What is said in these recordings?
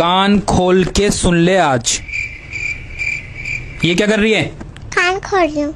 कान खोल के सुन ले आज। ये क्या कर रही है? कान खोल रही हूँ।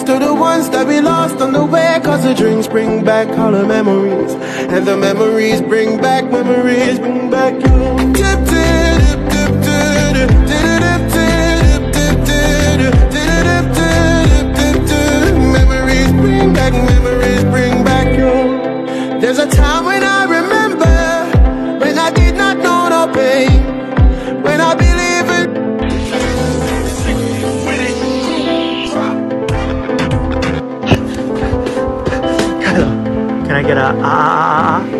love to the ones that we lost on the way Cause the drinks bring back all the memories And the memories bring back memories, bring back you Memories bring back, memories bring back you There's a time when I remember get a ah? ah, ah,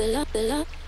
the love, the love.